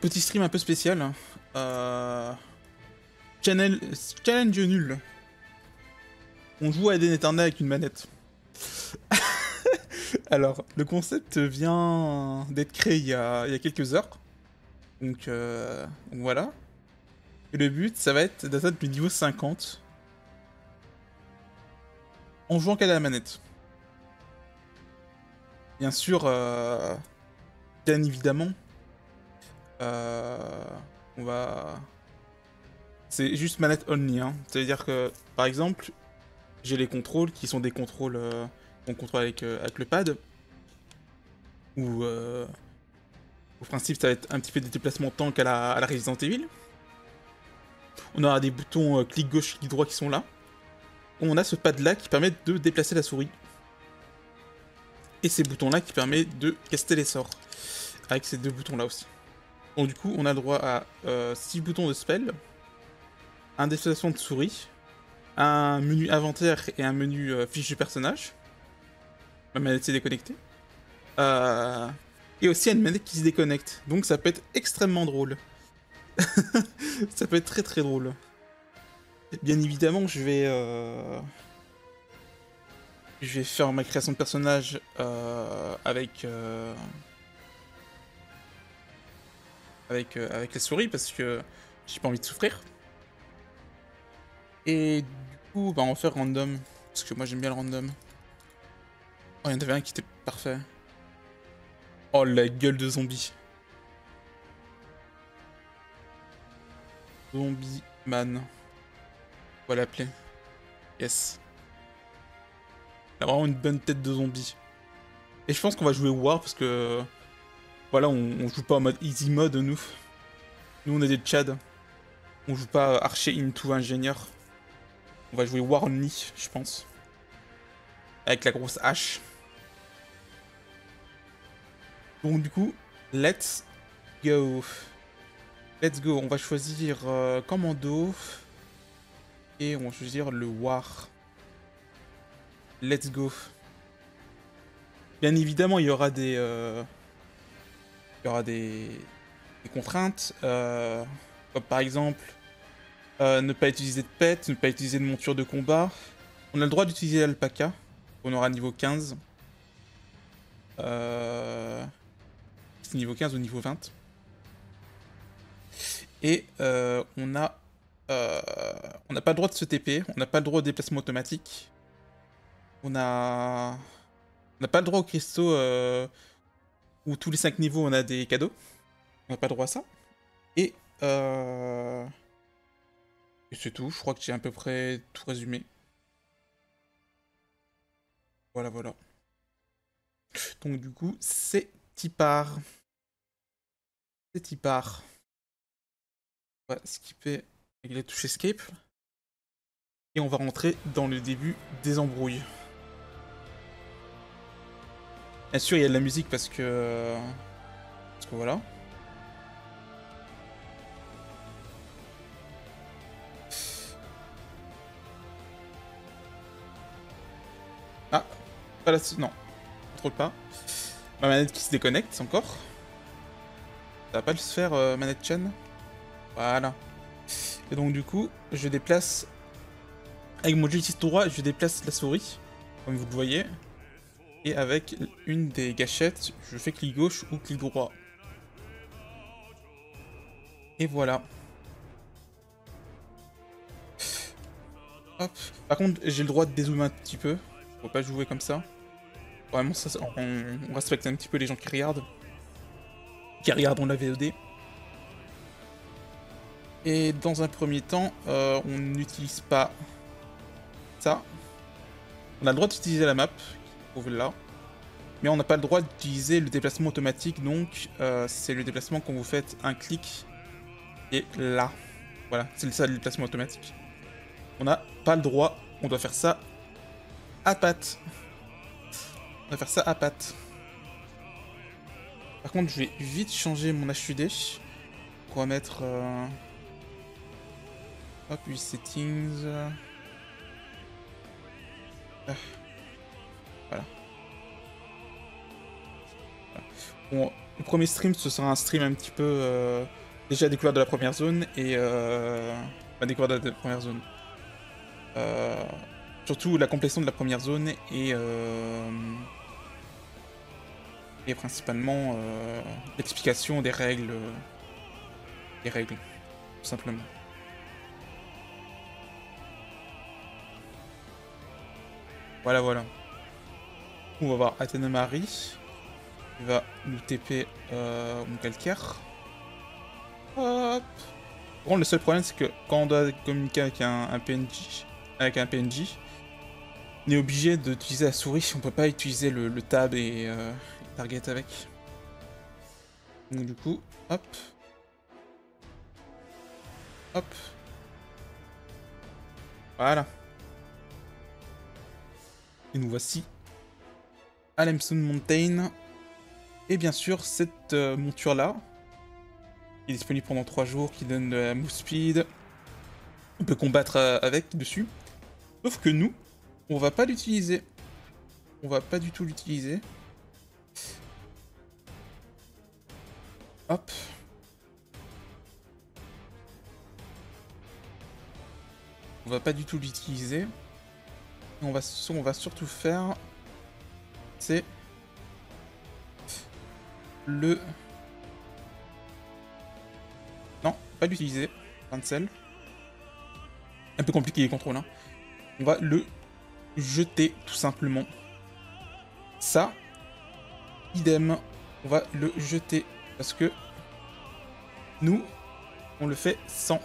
Petit stream un peu spécial. hein. Euh... Channel... Challenge nul. On joue à Eden Eternal avec une manette. Alors, le concept vient d'être créé il y, a, il y a quelques heures. Donc, euh, voilà. Et le but, ça va être d'atteindre le niveau 50. En jouant qu'à la manette. Bien sûr, euh, bien évidemment, on va... C'est juste manette only, hein. C'est-à-dire que, par exemple, j'ai les contrôles qui sont des contrôles euh, qu'on contrôle avec, euh, avec le pad. Ou euh, au principe, ça va être un petit peu des déplacements tank à la, à la Resident Evil. On aura des boutons euh, clic gauche, clic droit qui sont là. On a ce pad là qui permet de déplacer la souris. Et ces boutons là qui permettent de caster les sorts. Avec ces deux boutons là aussi. Du coup, on a droit à 6 boutons de spell, un déplacement de souris, un menu inventaire et un menu euh, fiche du personnage. Ma manette s'est déconnectée. Euh, et aussi une manette qui se déconnecte. Donc ça peut être extrêmement drôle. ça peut être très très drôle. Bien évidemment, je vais... euh, Je vais faire ma création de personnage euh, avec... Avec, euh, avec la souris parce que j'ai pas envie de souffrir. Et du coup, bah, on va faire random. Parce que moi j'aime bien le random. Oh, il y en avait un qui était parfait. Oh, la gueule de zombie. Zombie man. On va l'appeler. Yes. Il a vraiment une bonne tête de zombie. Et je pense qu'on va jouer War parce que. Voilà, on, on joue pas en mode easy mode, nous. Nous, on est des Tchad. On joue pas archer into ingénieur. On va jouer War only, je pense. Avec la grosse hache. Donc du coup, let's go. Let's go. On va choisir euh, Commando. Et on va choisir le War. Let's go. Bien évidemment, il y aura des... euh, Il y aura des, des contraintes. euh, Comme par exemple... euh, ne pas utiliser de pet, ne pas utiliser de monture de combat. On a le droit d'utiliser l'alpaca. On aura niveau 15. Euh... C'est niveau 15 ou niveau 20. Et on a... euh, on n'a pas le droit de se TP, on n'a pas le droit au déplacement automatique. On a... On n'a pas le droit aux cristaux où tous les 5 niveaux on a des cadeaux. On n'a pas droit à ça. Et... Euh... Et c'est tout, je crois que j'ai à peu près tout résumé. Voilà, voilà. Donc du coup, c'est Tipar. C'est Tipar. On va skipper avec la touche Escape. Et on va rentrer dans le début des embrouilles. Bien sûr, il y a de la musique parce que... Parce que voilà. Ah, pas là non. Contrôle pas. Ma manette qui se déconnecte encore. Ça va pas le faire, euh, manette chaîne. Voilà. Et donc du coup, je déplace... Avec mon joystick droit, je déplace la souris, comme vous le voyez. Et avec une des gâchettes, je fais clic gauche ou clic droit. Et voilà. Hop. Par contre, j'ai le droit de dézoomer un petit peu. Faut pas jouer comme ça. Vraiment, ça, on, respecte un petit peu les gens qui regardent. Qui regardent la VOD. Et dans un premier temps, euh, on n'utilise pas ça. On a le droit d'utiliser la map, là. Mais on n'a pas le droit d'utiliser le déplacement automatique, donc euh, c'est le déplacement quand vous faites un clic et là. Voilà, c'est ça le déplacement automatique. On n'a pas le droit, on doit faire ça à patte. On va faire ça à patte. Par contre, je vais vite changer mon HUD pour remettre... euh, Hop, 8 settings... Ah. Bon, le premier stream, ce sera un stream un petit peu euh, déjà découvert de la première zone et euh, bah, de la première zone. Euh, surtout la complétion de la première zone et euh, et principalement l'explication des règles, des règles, tout simplement. Voilà, voilà. On va voir Athéna Marie. Il va nous TP euh, mon calcaire. Hop. Bon, le seul problème, c'est que quand on doit communiquer avec un, PNJ, avec un PNJ, on est obligé d'utiliser la souris. On peut pas utiliser le, tab et, euh, et target avec. Donc du coup, hop. Hop. Voilà. Et nous voici à Limestone Mountain. Et bien sûr, cette euh, monture-là, qui est disponible pendant 3 jours, qui donne de la move speed. On peut combattre euh, avec dessus. Sauf que nous, on va pas l'utiliser. On va pas du tout l'utiliser. Hop. On va pas du tout l'utiliser. On va, qu'on va surtout faire, c'est le... Non, pas l'utiliser. Un peu compliqué les contrôles. Hein. On va le jeter tout simplement. Ça, idem, on va le jeter parce que nous, on le fait sans.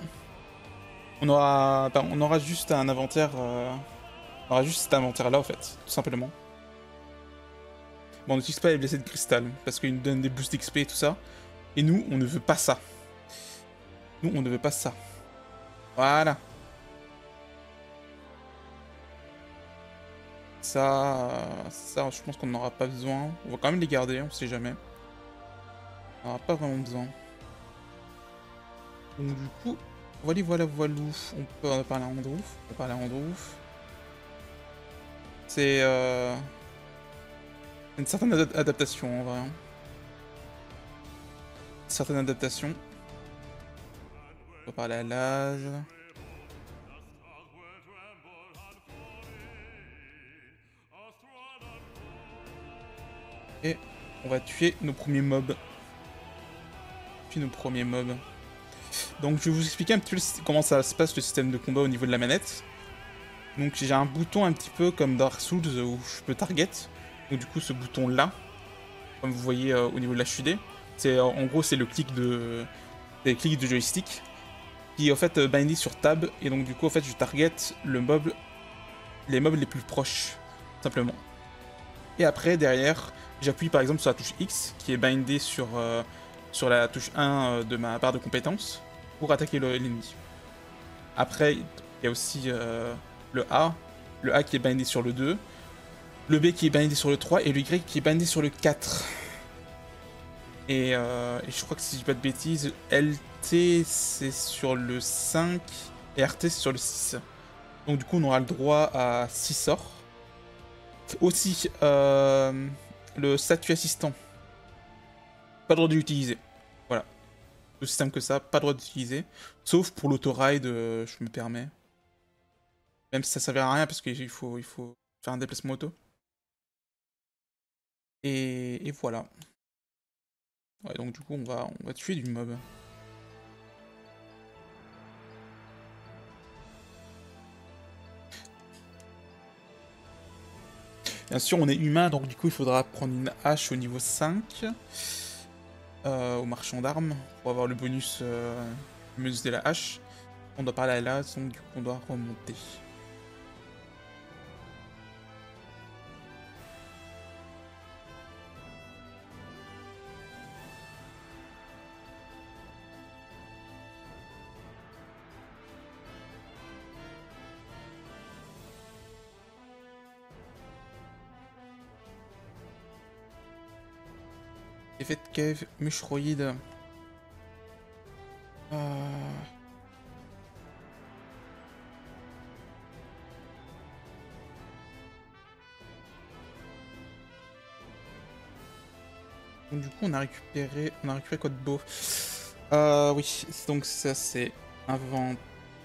On aura, on aura juste un inventaire. Euh, on aura juste cet inventaire là en fait, tout simplement. Bon, on n'utilise pas les blessés de cristal parce qu'ils nous donnent des boosts d'XP et tout ça. Et nous, on ne veut pas ça. Nous, on ne veut pas ça. Voilà. Ça, ça, je pense qu'on n'aura pas besoin. On va quand même les garder, on sait jamais. On n'aura pas vraiment besoin. Donc du coup, voilà, voilà, voilà. On peut parler à Andrew. On peut parler à Andrew. C'est euh... une certaine ad adaptation en vrai. Une certaine adaptation. On peut parler à l'âge. Et on va tuer nos premiers mobs. Puis nos premiers mobs. Donc je vais vous expliquer un petit peu comment ça se passe le système de combat au niveau de la manette. Donc j'ai un bouton un petit peu comme Dark Souls où je peux target. Donc du coup ce bouton là, comme vous voyez euh, au niveau de l'HUD, c'est en gros c'est le clic de, les clics de joystick qui en fait euh, bindé sur tab et donc du coup en fait je target le mob, les mobs les plus proches simplement. Et après derrière j'appuie par exemple sur la touche X qui est bindée sur, euh, sur la touche 1 euh, de ma barre de compétences pour attaquer l'ennemi. Après il y a aussi euh, le A, le A qui est bindé sur le 2, le B qui est bindé sur le 3 et le Y qui est bindé sur le 4. Et, euh, je crois que si je dis pas de bêtises, LT c'est sur le 5 et RT c'est sur le 6. Donc du coup on aura le droit à 6 sorts. Aussi, euh, le statut assistant. Pas droit de l'utiliser. Voilà. Aussi simple que ça, pas droit d'utiliser. Sauf pour l'autoride, euh, je me permets. Même si ça servira à rien parce qu'il faut, il faut faire un déplacement auto. Et, voilà. Ouais, donc du coup, on va, on va tuer du mob. Bien sûr, on est humain, donc du coup, il faudra prendre une hache au niveau 5. Euh, au marchand d'armes, pour avoir le bonus euh, bonus de la hache. On doit parler à là, donc du coup, on doit remonter. Cave, mushroïde. Euh... Du coup, on a récupéré, on a récupéré quoi de beau? Euh, Oui, donc ça c'est invent,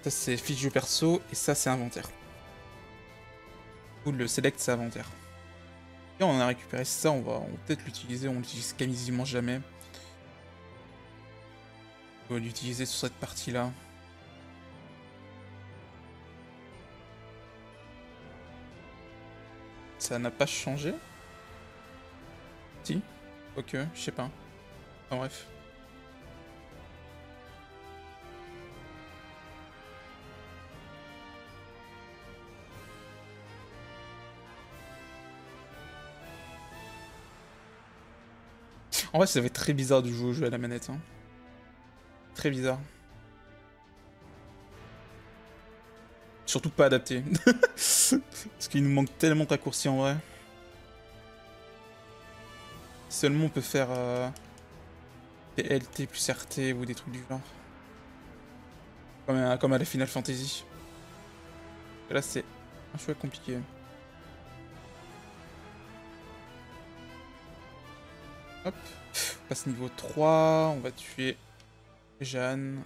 ça c'est fiche perso et ça c'est inventaire. Ou le select c'est inventaire. On a récupéré ça, on va, peut-être l'utiliser, on l'utilise quasiment jamais. On va l'utiliser sur cette partie-là. Ça n'a pas changé? Si? Ok, je sais pas. En bref. En vrai, ça fait très bizarre de jouer au jeu à la manette. Hein. Très bizarre. Surtout pas adapté. Parce qu'il nous manque tellement de raccourcis en vrai. Seulement on peut faire euh, des LT plus RT ou des trucs du genre. Comme à, la Final Fantasy. Là c'est un choix compliqué. Hop. Passe niveau 3. On va tuer Jeanne.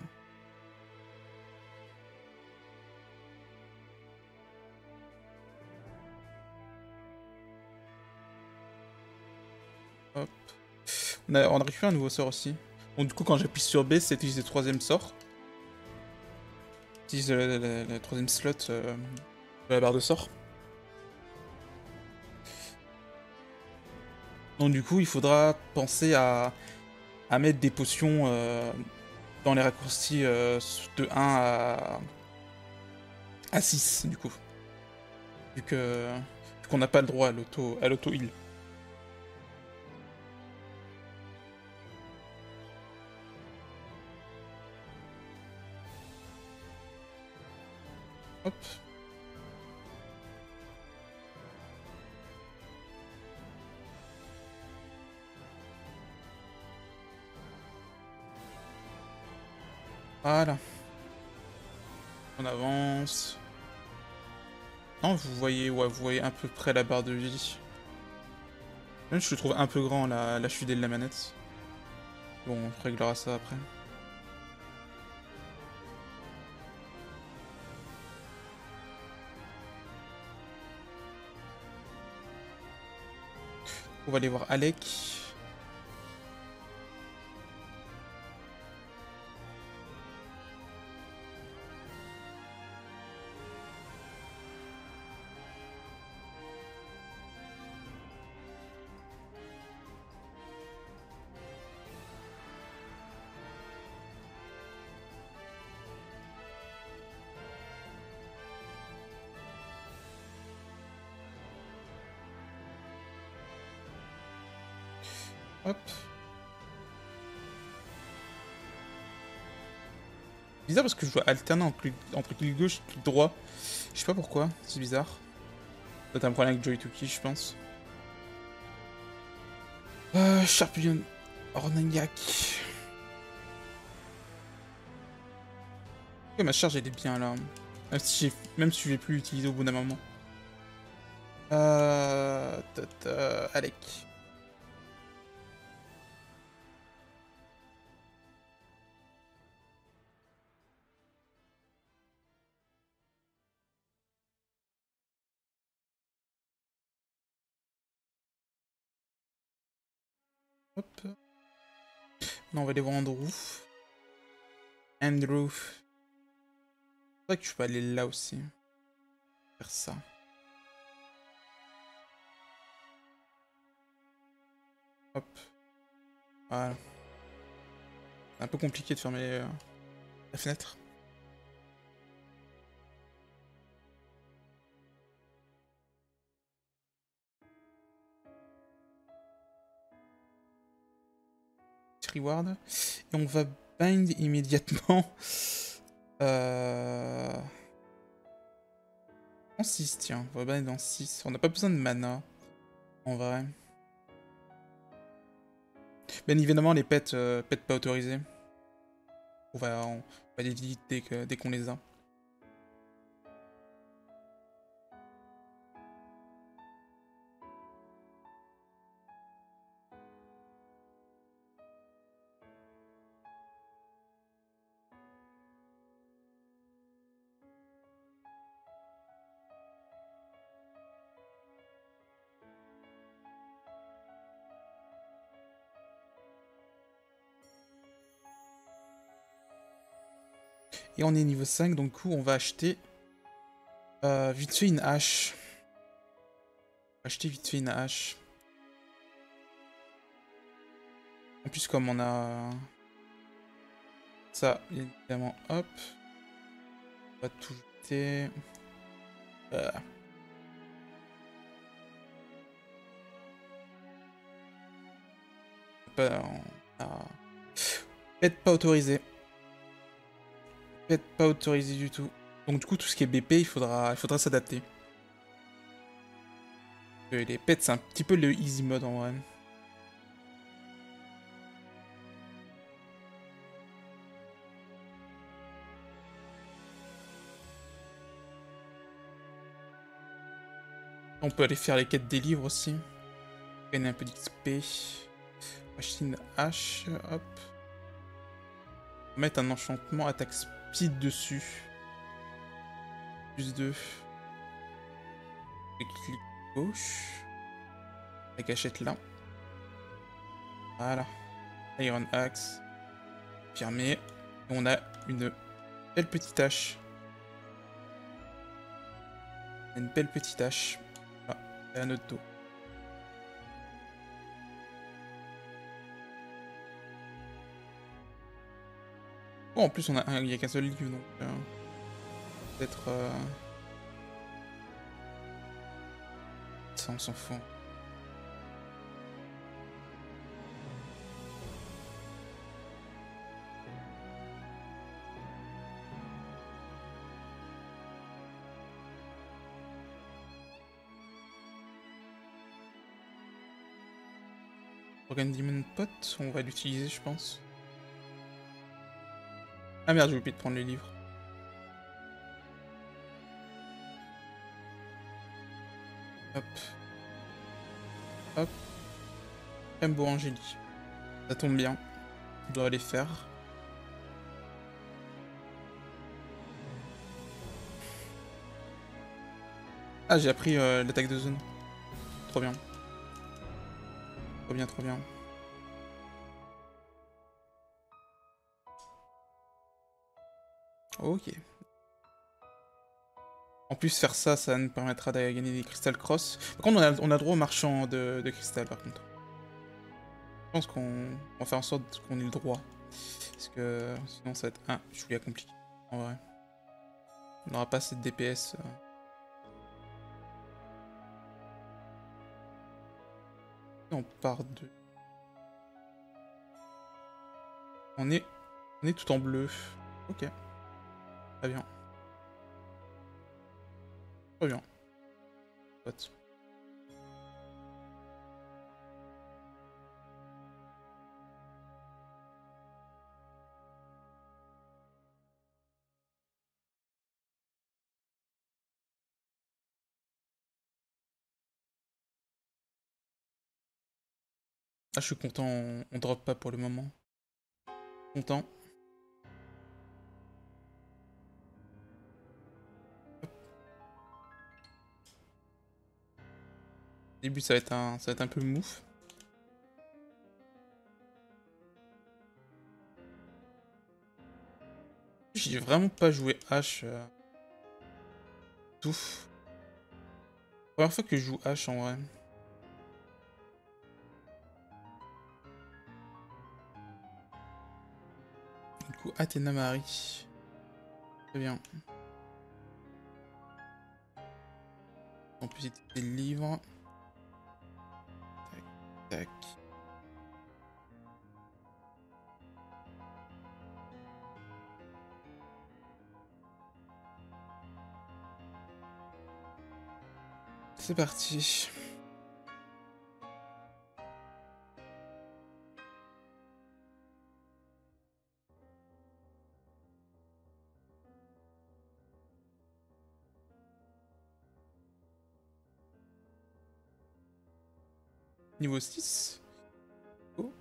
Hop. On a, on a récupéré un nouveau sort aussi. Bon, du coup, quand j'appuie sur B, c'est utiliser le troisième sort. Utilise le, troisième slot euh, de la barre de sort. Donc du coup, il faudra penser à, mettre des potions euh, dans les raccourcis euh, de 1 à, à 6, du coup. Vu que qu'on n'a pas le droit à l'auto à l'auto heal. Hop. Voilà. On avance. Non, vous voyez, ouais, vous voyez à peu près la barre de vie. Même je trouve un peu grand la, la chute de la manette. Bon, on réglera ça après. On va aller voir Alec. Parce que je dois alterner entre, clic gauche et clic droit. Je sais pas pourquoi, c'est bizarre. C'est un problème avec Joy Tuki, je pense. Euh, Ornagnac. ma charge elle est bien là. Même si, même si je vais plus l'utiliser au bout d'un moment. Euh... Alec. On va aller voir Andrew. Andrew. C'est vrai que je peux aller là aussi. Faire ça. Hop. Voilà. C'est un peu compliqué de fermer euh, la fenêtre. Et on va bind immédiatement. Euh... En 6, tiens. On va bind en 6. On n'a pas besoin de mana. En vrai. Bien évidemment, les pets, euh, pets pas autorisés. On va, on va dès qu'on les a. On est niveau 5, donc on va acheter euh, vite fait une hache. Acheter vite fait une hache. En plus, comme on a ça, évidemment, hop. On va tout jeter. Pet pas autorisé. Pet pas autorisé du tout. Donc du coup, tout ce qui est BP, il faudra, il faudra s'adapter. Les pets, c'est un petit peu le easy mode en vrai. On peut aller faire les quêtes des livres aussi. Gagner un peu d'XP. Machine H, hop. Mettre un enchantement attaque dessus. Plus 2. Et clic gauche. La cachette là. Voilà. Iron Axe. Fermé. On a une belle petite hache. Une belle petite hache. Ah, à notre dos. Bon, en plus, on a, il n'y a qu'un seul livre, donc... Euh, Peut-être... Euh... Ça, on s'en fout. Organ Demon Pot, on va l'utiliser, je pense. Ah merde, j'ai oublié de prendre le livre. Hop. Hop. beau Angélie. Ça tombe bien. On doit aller faire. Ah, j'ai appris euh, l'attaque de zone. Trop bien. Trop bien, trop bien. Ok. En plus, faire ça, ça nous permettra de gagner des Crystal Cross. Par contre, on a, droit au marchand de, de cristal, par contre. Je pense qu'on va faire en sorte qu'on ait le droit. Parce que sinon, ça va être un chouïa compliqué, en vrai. On n'aura pas cette DPS. Euh. on part de... On est... On est tout en bleu. Ok. Très bien. Très bien. Ah, je suis content, on, on drop pas pour le moment. Content. Début, ça va être un, ça va être un peu mouf. J'ai vraiment pas joué H. Euh... Tout. Première fois que je joue H en vrai. Du coup, Athéna Marie. Très bien. En plus, c'était le livre. C'est parti. niveau 6. Oh.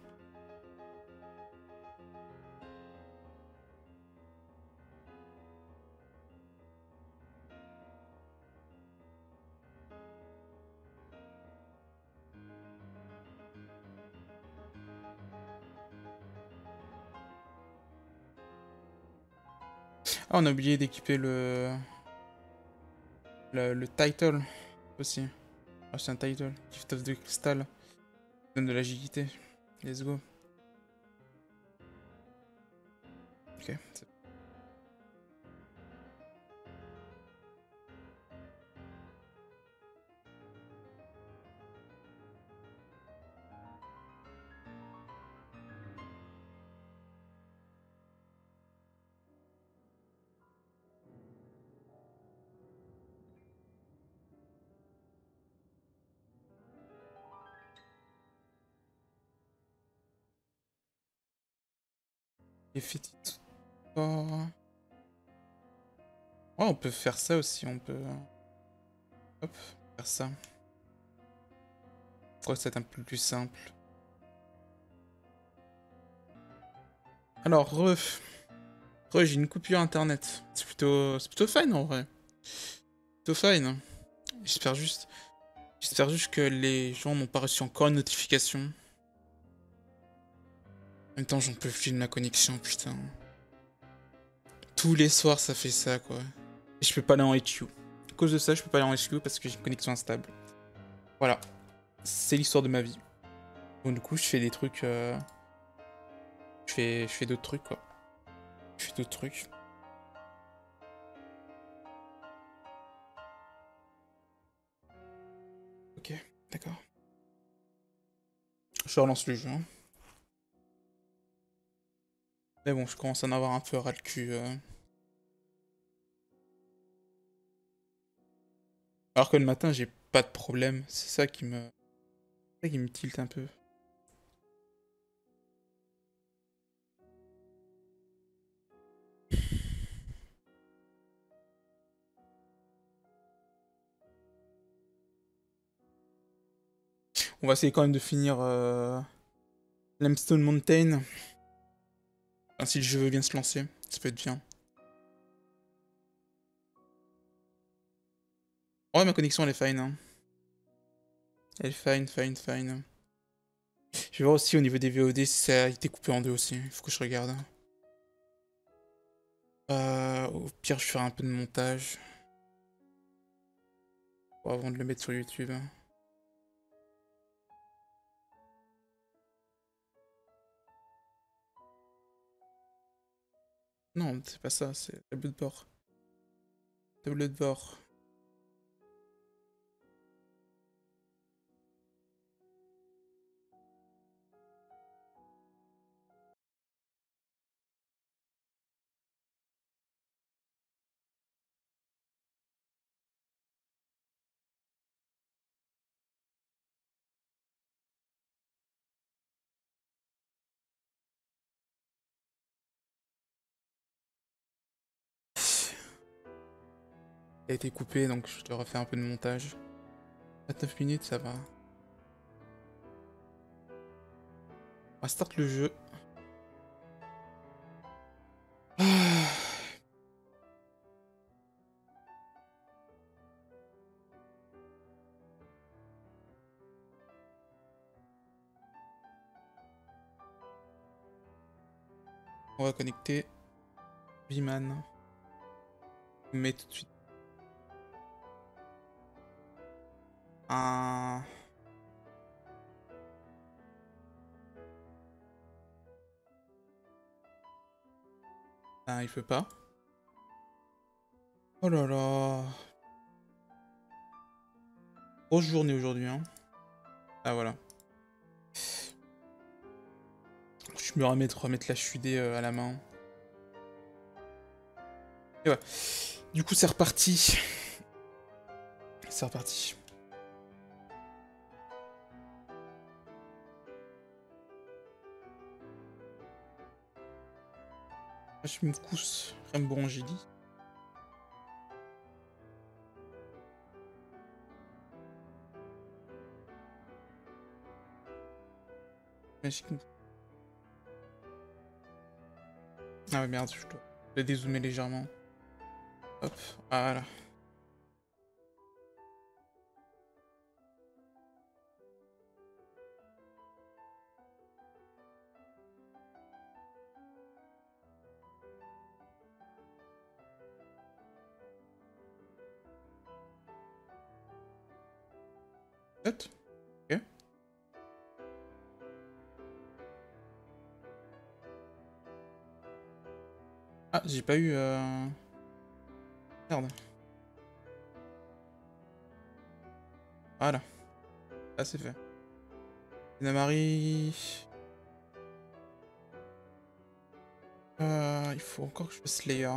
Ah, on a oublié d'équiper le... le... le title aussi. Ah, c'est un title, Gift of the Crystal. Donne de l'agilité. Let's go. Ok, c'est Effectivement. Oh. on peut faire ça aussi, on peut... Hop, faire ça. Je que c'est un peu plus simple. Alors, re... Re, j'ai une coupure internet. C'est plutôt... C'est plutôt fine en vrai. Plutôt fine. J'espère juste... J'espère juste que les gens n'ont pas reçu encore une notification. En même temps, j'en peux plus de ma connexion, putain. Tous les soirs, ça fait ça, quoi. Et je peux pas aller en HQ. À cause de ça, je peux pas aller en HQ parce que j'ai une connexion instable. Voilà. C'est l'histoire de ma vie. Donc du coup, je fais des trucs... Euh... Je fais, je fais d'autres trucs, quoi. Je fais d'autres trucs. Ok, d'accord. Je relance le jeu. Hein. Mais bon, je commence à en avoir un peu ras le cul. Euh. Alors que le matin, j'ai pas de problème. C'est ça qui me... ça qui me tilte un peu. On va essayer quand même de finir euh... Limestone Mountain si le jeu veut bien se lancer, ça peut être bien. Ouais, ma connexion elle est fine. Hein. Elle est fine, fine, fine. Je vais voir aussi au niveau des VOD si ça a été coupé en deux aussi. Il faut que je regarde. Euh, au pire, je ferai un peu de montage. avant de le mettre sur YouTube. Non, c'est pas ça, c'est tableau de bord. Tableau de bord. A été coupé, donc je te refais un peu de montage. 29 minutes, ça va. On va start le jeu. On va connecter Biman. Mais tout de suite Ah, il fait pas. Oh là là. Grosse journée aujourd'hui, hein. Ah voilà. Je me remettre, remettre la chudée euh, à la main. Et ouais. Du coup, c'est reparti. C'est reparti. Je me cousse bon j'ai dit. Ah merde, je dois dézoomer légèrement. Hop, voilà. Peut-être Ok. Ah, j'ai pas eu... Euh... Merde. Voilà. Là, c'est fait. Marie. Euh, il faut encore que je fasse Slayer.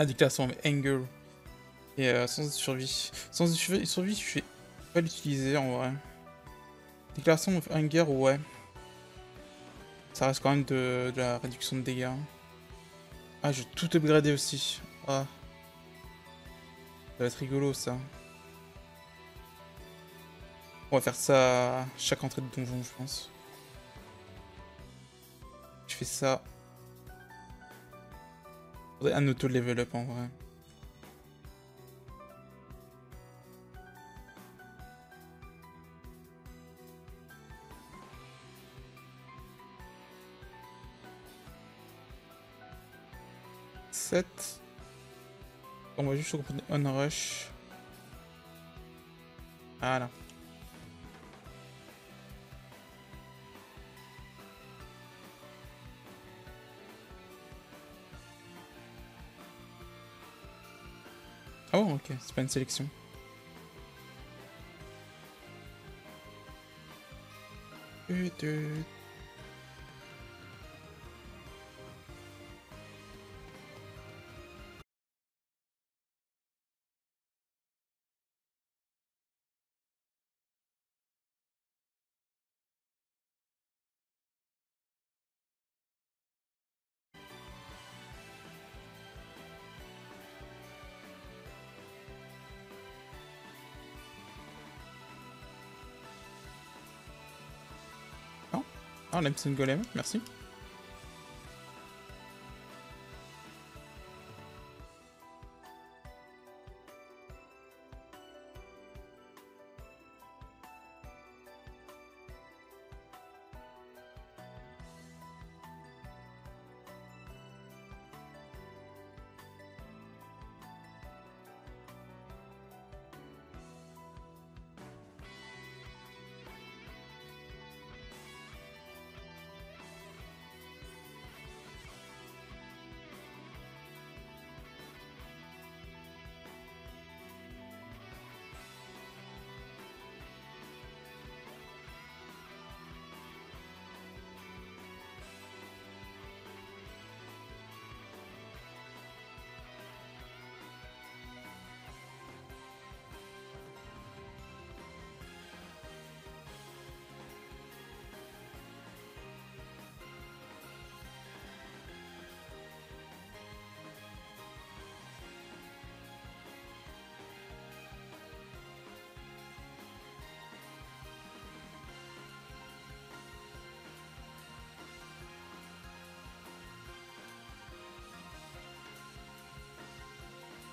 Ah, déclaration Anger. Et euh, sans survie. Sans survie, je vais pas l'utiliser en vrai. Déclaration of Hunger, ouais. Ça reste quand même de, la réduction de dégâts. Ah, je vais tout upgrader aussi. Ah. Ça va être rigolo ça. On va faire ça à chaque entrée de donjon, je pense. Je fais ça. Un auto level up en vrai. 7. On va juste reprendre on rush. Voilà. Oh ok, c'est pas une sélection. Lemson Golem, merci.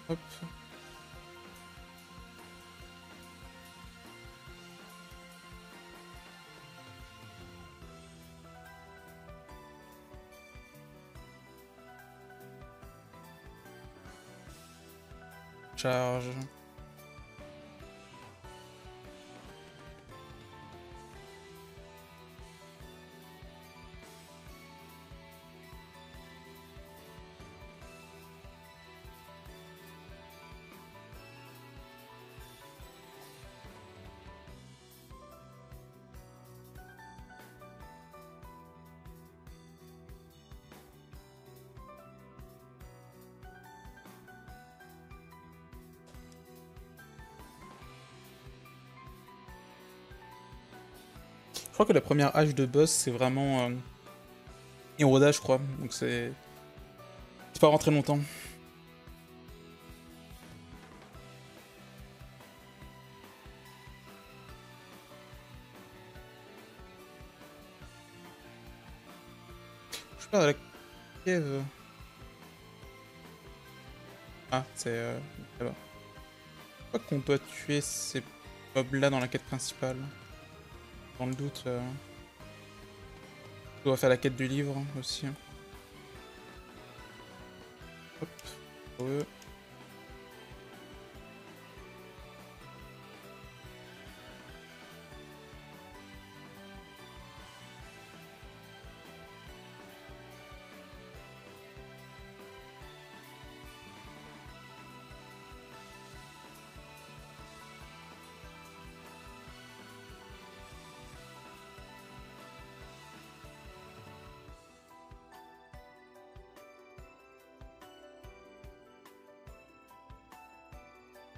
Hop. Charge. Crois que la première hache de boss, c'est vraiment... Euh, Hiroda, je crois. Donc c'est... C'est pas rentrer longtemps. Je parle de la cave. Ah, c'est euh, là-bas. Je crois qu'on doit tuer ces mobs-là dans la quête principale. Dans le doute, euh... on doit faire la quête du livre aussi. Hop.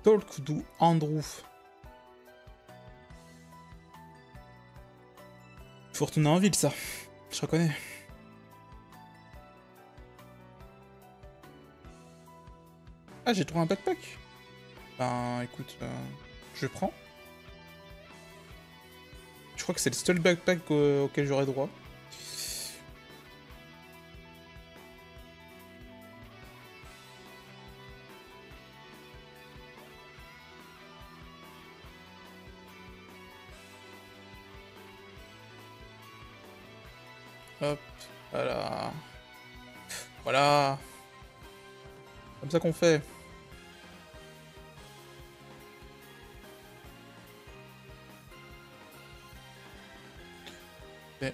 Talk to Andrew. Faut retourner en ville, ça. Je reconnais. Ah, j'ai trouvé un backpack. Ben, écoute, euh, je prends. Je crois que c'est le seul backpack auquel j'aurai droit. Hop, voilà. Voilà. Comme ça qu'on fait. Ok.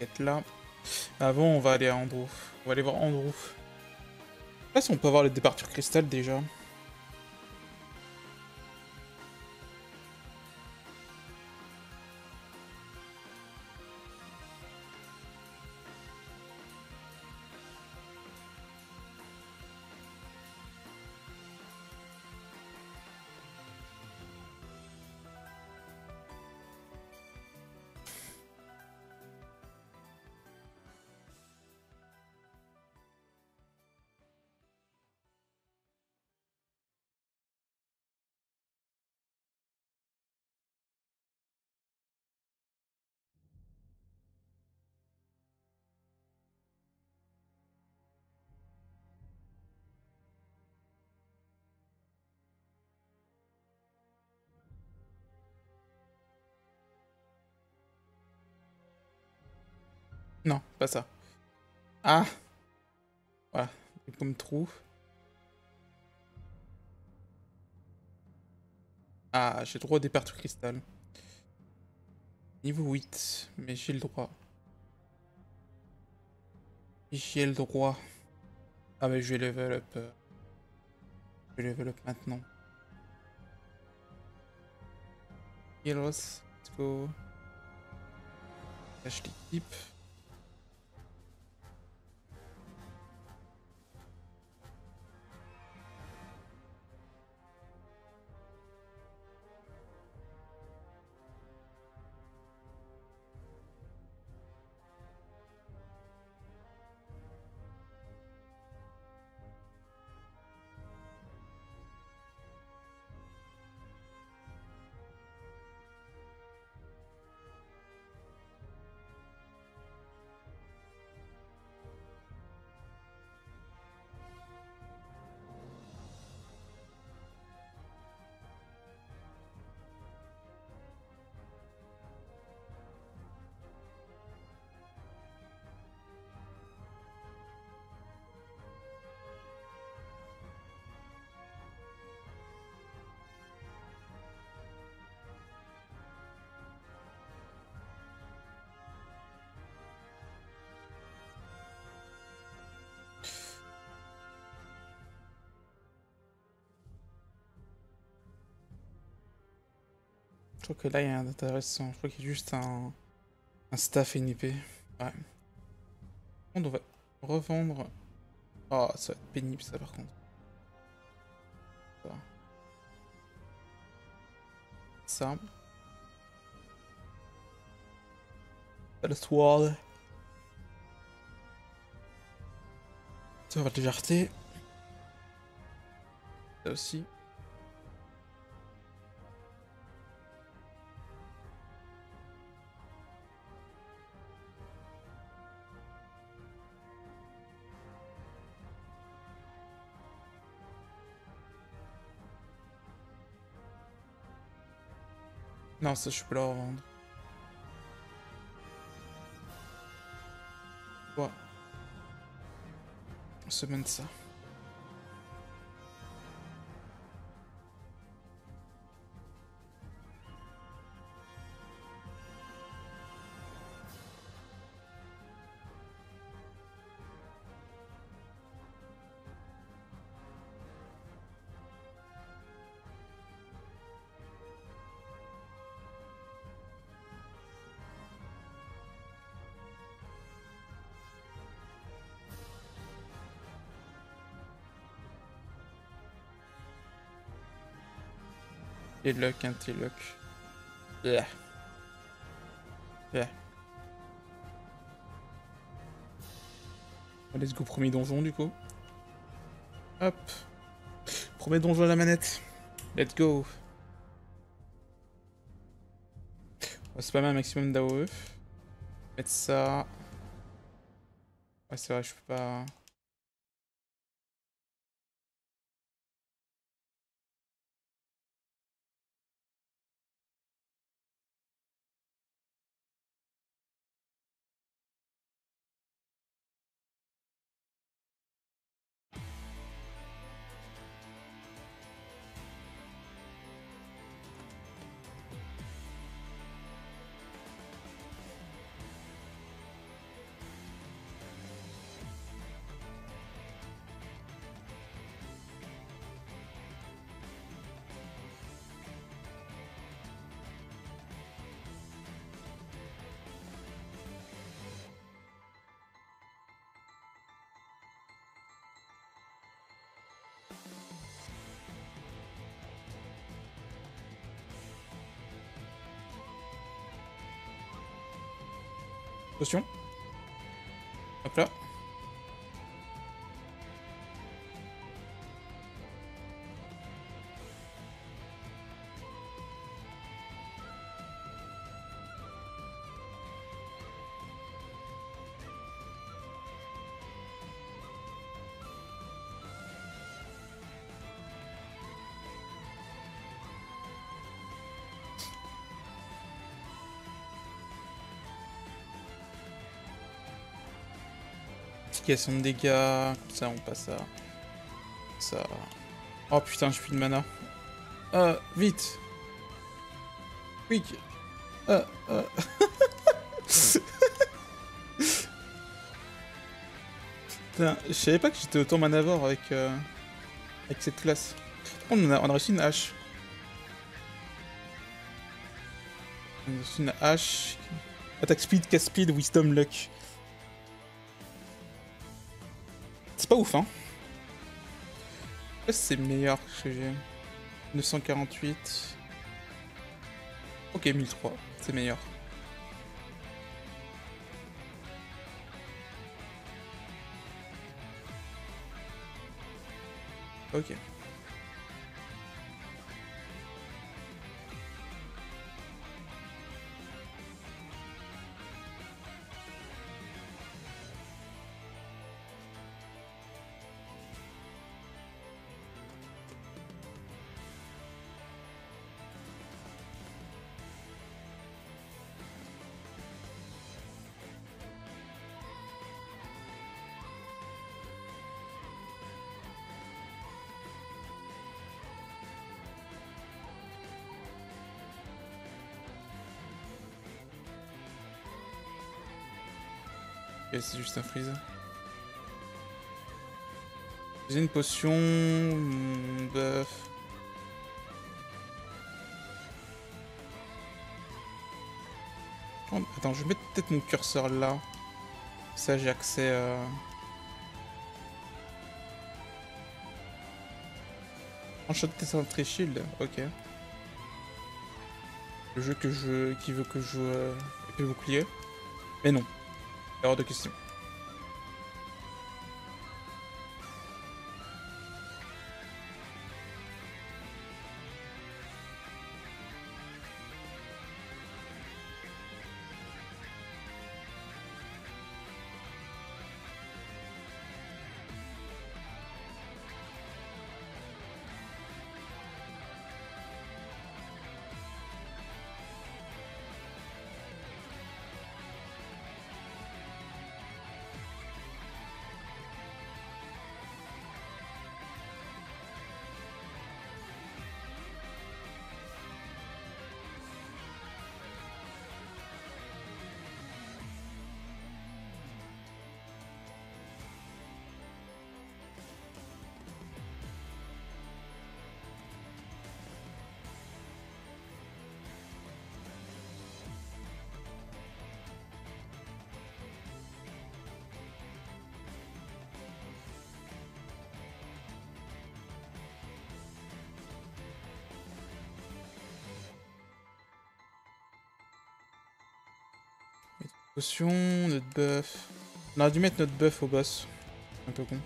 Être là. Avant, on va aller à Andrew. On va aller voir Andrew. Pas si on peut avoir les départures cristal déjà. Non, pas ça. Ah Voilà, comme trou. Ah, j'ai droit au départ du cristal. Niveau 8, mais j'ai le droit. J'ai le droit. Ah mais je vais level up. Euh. Je vais level up maintenant. Heroes, let's go. Cache l'équipe. Crois que là, il y a un intéressant. Je crois qu'il y a juste un, un staff et une épée. Ouais. On va revendre... Oh, ça va être pénible, ça, par contre. Ça. Ça. Ça va de légèreté. Ça aussi. Non, ça je peux la luck, un T-Luck. Yeah. Yeah. Let's go, premier donjon du coup. Hop. Premier donjon à la manette. Let's go. On va spammer un maximum d'AOE. Mettre ça. Ouais, c'est vrai, je peux pas. Potion. De dégâts, ça on passe à ça. Oh putain, je suis de mana. Euh, vite. Quick. Euh, euh. putain, je savais pas que j'étais autant manavore avec, euh, avec cette classe. On a, on a reçu une hache. On a reçu une hache. Attack speed, cast speed, wisdom, luck. C'est pas ouf, hein. C'est meilleur que j'ai. 948. Ok, 1003. C'est meilleur. Ok. C'est juste un freeze. J'ai une potion... hmm, Buff... Oh, attends, je vais mettre peut-être mon curseur là. Ça, j'ai accès à... Enchant de shield, ok. Le jeu que je... qui veut que je joue euh, bouclier. Mais non. É legal do que 5. Potion, notre buff. On aurait dû mettre notre buff au boss. Un peu con.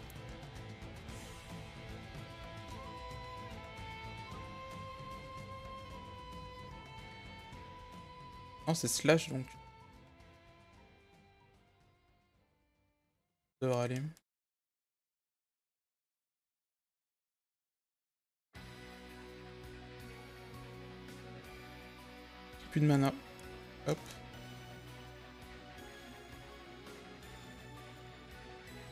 Non, c'est slash donc. Ça devrait aller. Plus de mana.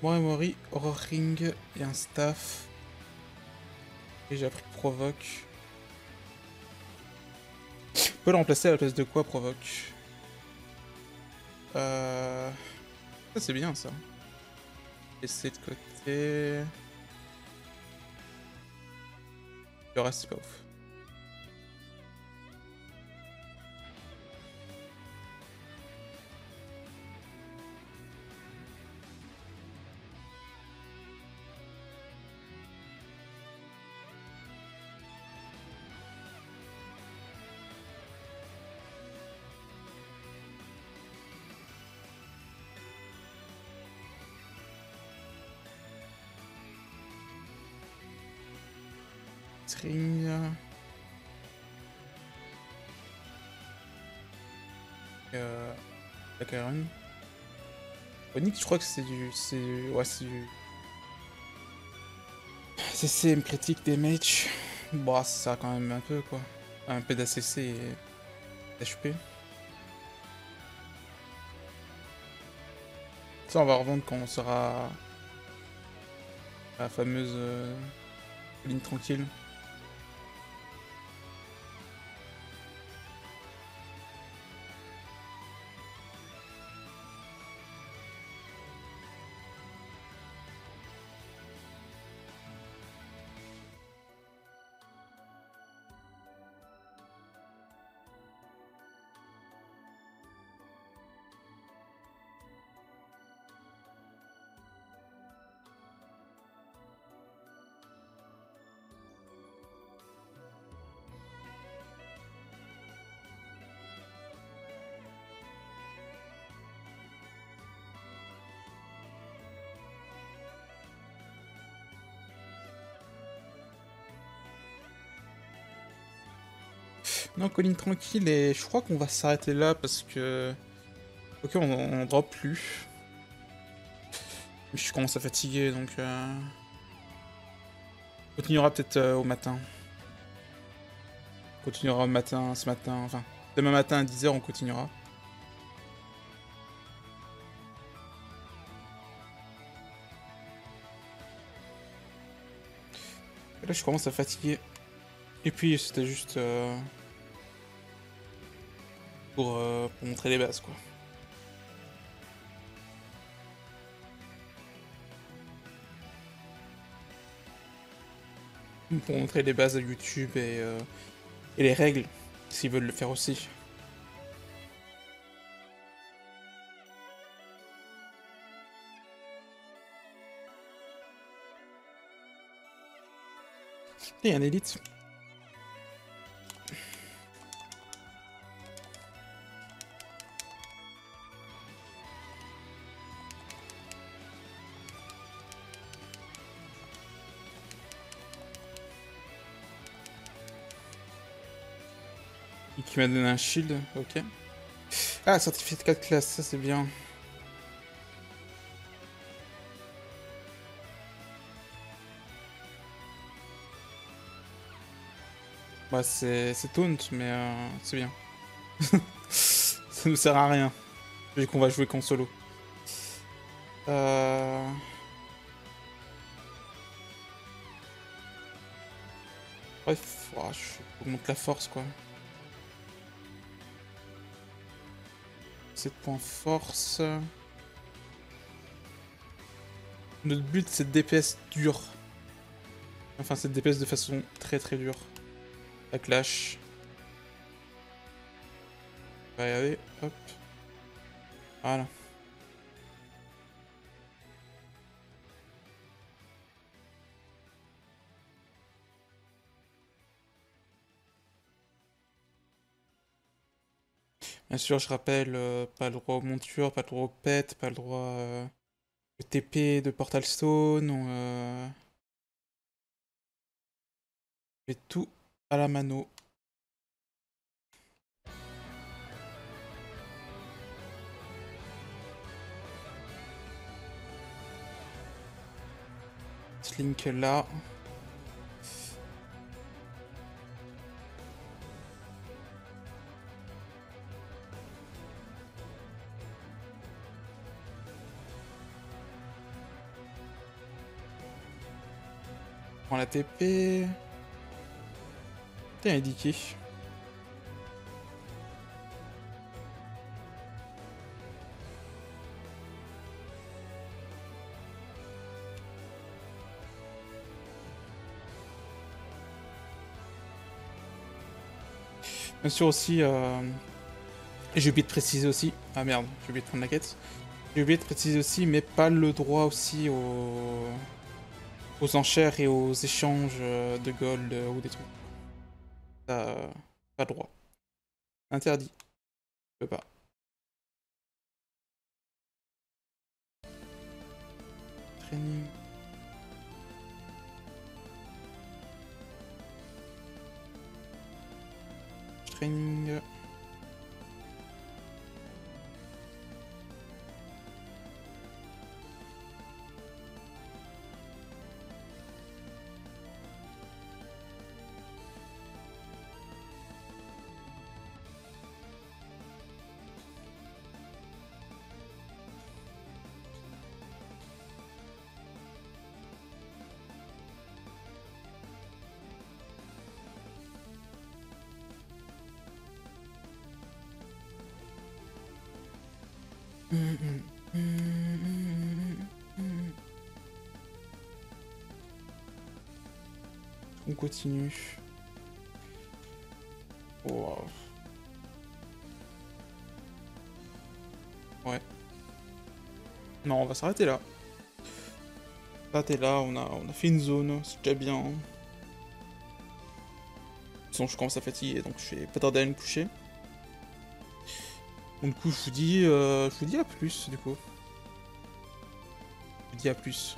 Moi Mori, Horror Ring et un staff. Et j'ai appris Provoque. Je peux le remplacer à la place de quoi Provoque? Euh... Ça c'est bien ça. Laisser de côté... Le reste c'est pas ouf. String. Euh, Karen. Onyx, je crois que c'est du. C'est. Ouais, c'est du. CCM critique des mages. Bon, ça quand même un peu quoi. Un peu d'ACC et d'HP. Ça, on va revendre quand on sera. La fameuse. Euh, ligne tranquille. Non, colline tranquille et je crois qu'on va s'arrêter là parce que... Ok, on, drop plus. Je commence à fatiguer donc... Euh... On continuera peut-être euh, au matin. On continuera au matin, ce matin, enfin... Demain matin à 10h on continuera. là je commence à fatiguer. Et puis c'était juste... Euh, euh, pour, montrer les bases quoi. Pour montrer les bases de YouTube et, euh, et les règles, s'ils veulent le faire aussi. A un élite. Qui m'a donné un shield, ok. Ah, certificat de 4 classes, ça c'est bien. Bah c'est taunt, mais euh, c'est bien. ça nous sert à rien, vu qu'on va jouer qu'en solo. Euh... Bref, oh, je augmente la force quoi. 7 points force. Notre but c'est de DPS dur. Enfin c'est de DPS de façon très très dure. La clash. Aller, hop. Voilà. Bien sûr, je rappelle, euh, pas le droit aux montures, pas le droit au pet, pas le droit euh, au TP de Portal Stone. Euh... Et tout à la mano. Slink là. Prend la TP. Putain, indiqué. Bien sûr aussi, euh... j'ai oublié de préciser aussi, ah merde, j'ai oublié de prendre la quête. J'ai oublié de préciser aussi, mais pas le droit aussi au aux enchères et aux échanges euh, de gold euh, ou des trucs. T'as pas droit. Interdit. Je peux pas. Training. Training. On continue. Ouais. Non, on va s'arrêter là. S'arrêter là, on a, on a fait une zone, c'est déjà bien. De toute façon, je commence à fatiguer, donc je vais pas tarder à me coucher. Donc du coup, je vous dis, euh, je vous dis à plus, du coup. Je vous dis à plus.